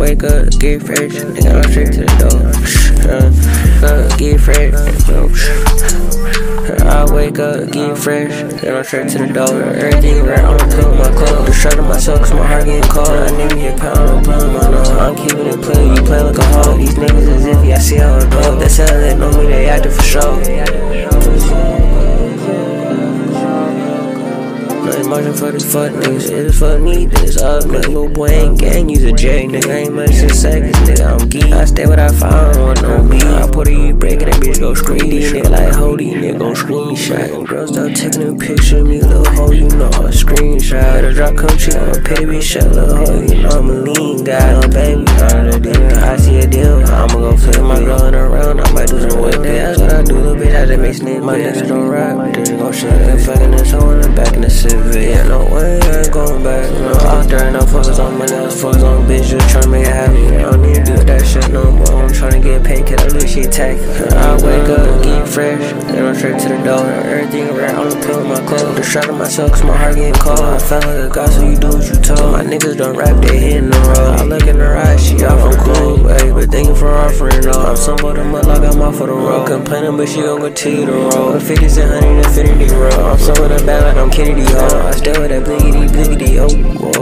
wake up, get fresh, nigga, I'm straight to the door. Uh, get fresh, I wake up, get fresh, then I'm straight to the door. Everything right, I'm put my clothes. Distracted myself, cause my heart getting cold. I need me a pound, I'm pulling my nose. I'm keeping it plain, you play like a hoe. These niggas is iffy, I see how it go. That's how they know me, they acting for sure. No emotion for these fuck niggas. It is fuck me, this up, nigga. Little boy ain't gang, use a J, nigga. Ain't much in seconds, nigga. I'm geek. I stay what I found on no me. I put a you break that bitch go scream. These nigga like hold these nigga gon' screenshot. Girls start taking a picture of me, little hoe, you know a screenshot. Better drop cheat on a baby shut, little hoe, you know I'm a lean guy. Little baby, I see a deal. I'ma go flip my in around. I might do some work. That's what I do, little bitch. I just make snitch. My niggas don't rap. They gon' shit. They fucking paid, cause I wake up, get fresh, then I'm straight to the door. Everything right, I'm pulling my clothes. Distracted myself, cause my heart getting cold. I felt like a god, so you do what you told. My niggas don't rap, they hitting the road. I look in her eyes, she off, I'm cool, babe. But thank you for offering, though. I'm somewhat a mud like I'm off for the road. Complaining, but she gon' continue to roll. 50s and 100 infinity roll. I'm somewhat a bad like I'm Kennedy, ho. I stay with that bliggity, bliggity, oh, boy.